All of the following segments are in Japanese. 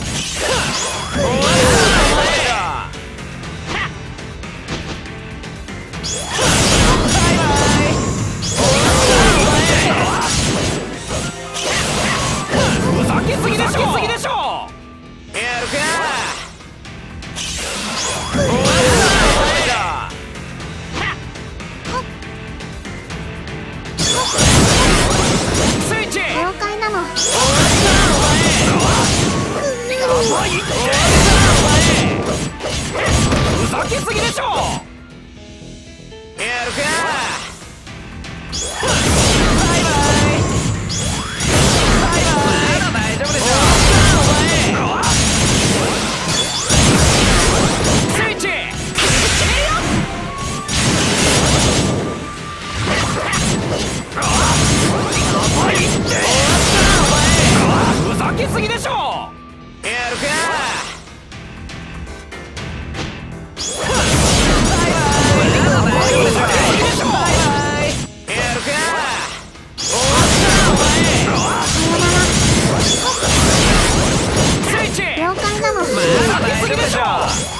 哈哦いまあ、負けすぎでしょ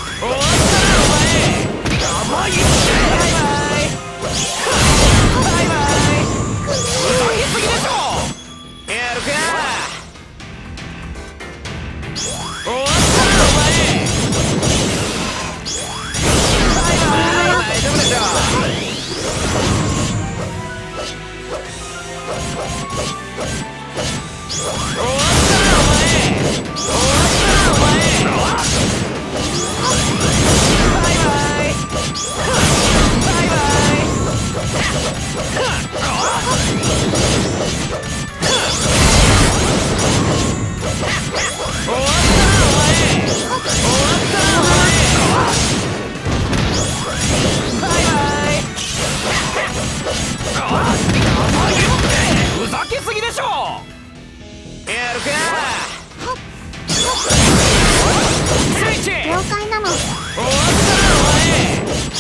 快なの。終わった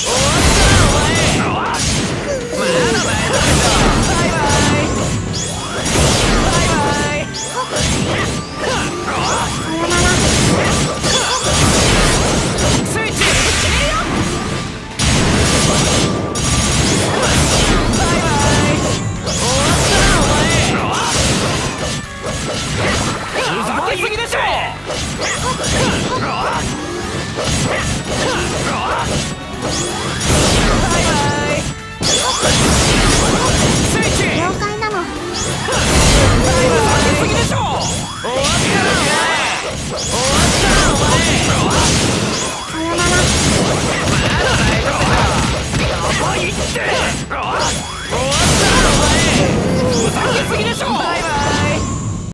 お終わったおまだだバイバイバイバイこスイッチよすぎでしょ！Ah!